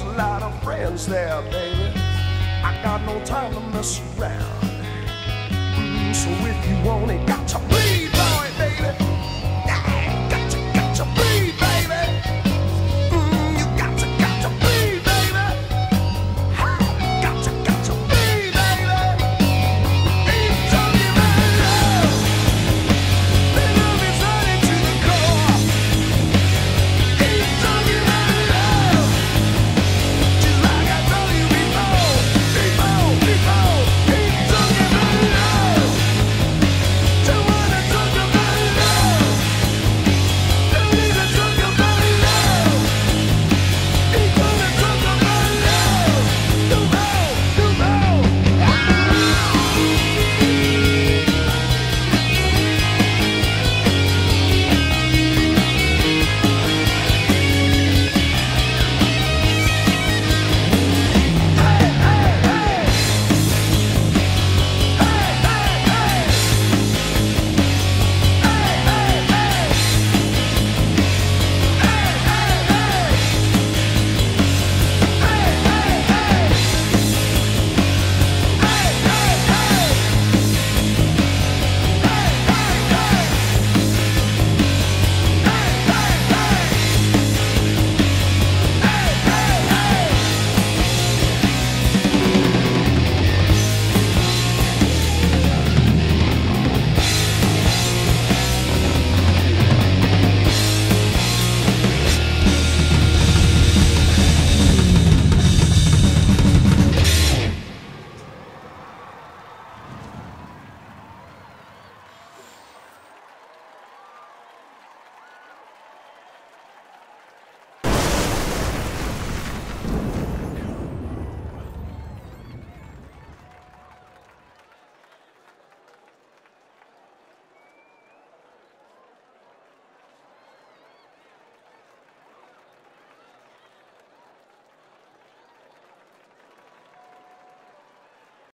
A lot of friends there, baby. I got no time to mess around. Mm, so if you want it, got to.